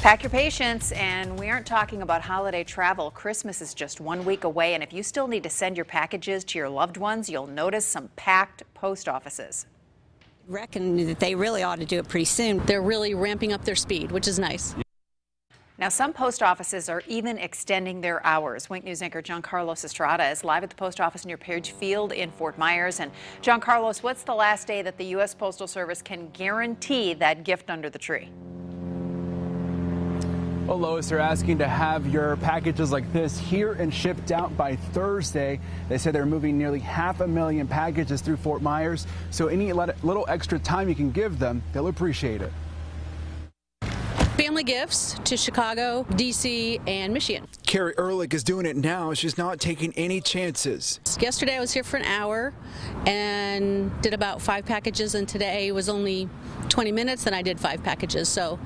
Pack your patience, and we aren't talking about holiday travel. Christmas is just one week away, and if you still need to send your packages to your loved ones, you'll notice some packed post offices. Reckon that they really ought to do it pretty soon. They're really ramping up their speed, which is nice. Now, some post offices are even extending their hours. Wink News anchor John Carlos Estrada is live at the post office near Page Field in Fort Myers. And John Carlos, what's the last day that the U.S. Postal Service can guarantee that gift under the tree? Well, Lois, they're asking to have your packages like this here and shipped out by Thursday. They said they're moving nearly half a million packages through Fort Myers, so any little extra time you can give them, they'll appreciate it family gifts to Chicago, D.C., and Michigan. Carrie Ehrlich is doing it now. She's not taking any chances. Yesterday I was here for an hour and did about five packages, and today was only 20 minutes, and I did five packages. So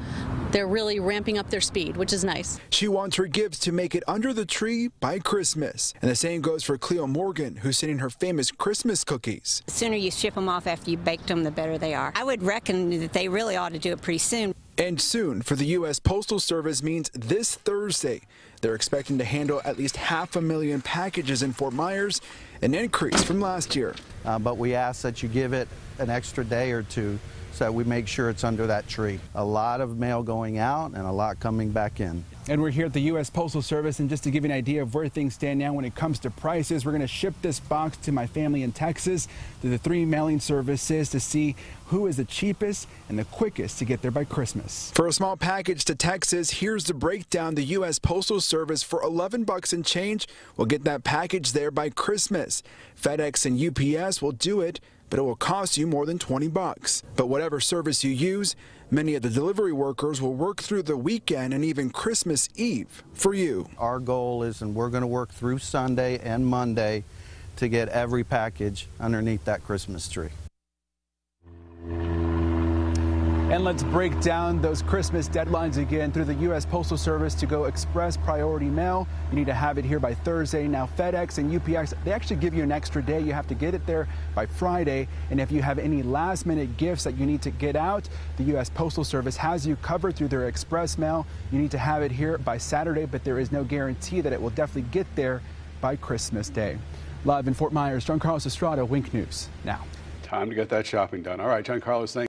they're really ramping up their speed, which is nice. She wants her gifts to make it under the tree by Christmas. And the same goes for Cleo Morgan, who's sending her famous Christmas cookies. The sooner you ship them off after you baked them, the better they are. I would reckon that they really ought to do it pretty soon. And soon for the U.S. Postal Service means this Thursday. They're expecting to handle at least half a million packages in Fort Myers, an increase from last year. Uh, but we ask that you give it an extra day or two so we make sure it's under that tree. A lot of mail going out and a lot coming back in. And we're here at the U.S. Postal Service, and just to give you an idea of where things stand now when it comes to prices, we're going to ship this box to my family in Texas to the three mailing services to see who is the cheapest and the quickest to get there by Christmas. For a small package to Texas, here's the breakdown. The U.S. Postal Service for 11 bucks and change will get that package there by Christmas. FedEx and UPS will do it but it will cost you more than 20 bucks. But whatever service you use, many of the delivery workers will work through the weekend and even Christmas Eve for you. Our goal is, and we're going to work through Sunday and Monday to get every package underneath that Christmas tree. And let's break down those Christmas deadlines again through the U.S. Postal Service to go express priority mail. You need to have it here by Thursday. Now, FedEx and UPS, they actually give you an extra day. You have to get it there by Friday. And if you have any last minute gifts that you need to get out, the U.S. Postal Service has you covered through their express mail. You need to have it here by Saturday, but there is no guarantee that it will definitely get there by Christmas Day. Live in Fort Myers, John Carlos Estrada, Wink News. Now. Time to get that shopping done. All right, John Carlos, thank